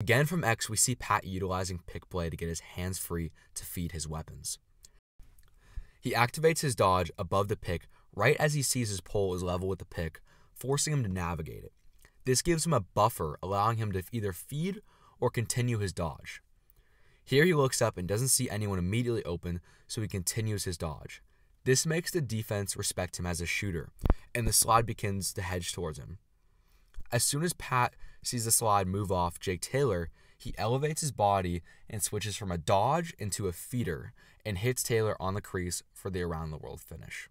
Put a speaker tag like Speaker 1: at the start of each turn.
Speaker 1: Again from X, we see Pat utilizing pick play to get his hands free to feed his weapons. He activates his dodge above the pick right as he sees his pole is level with the pick, forcing him to navigate it. This gives him a buffer, allowing him to either feed or continue his dodge. Here he looks up and doesn't see anyone immediately open, so he continues his dodge. This makes the defense respect him as a shooter, and the slide begins to hedge towards him. As soon as Pat sees the slide move off Jake Taylor, he elevates his body and switches from a dodge into a feeder and hits Taylor on the crease for the around the world finish.